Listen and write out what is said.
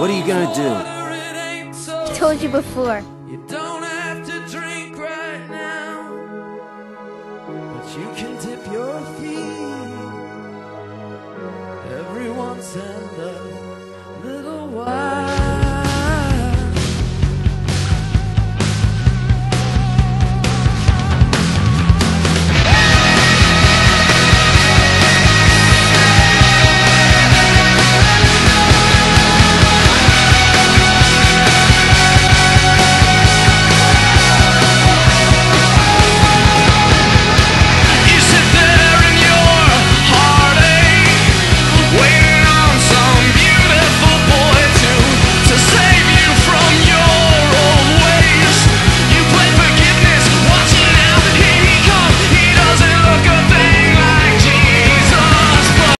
What are you gonna do? I Told you before. You don't have to drink right now, but you can dip your feet every once in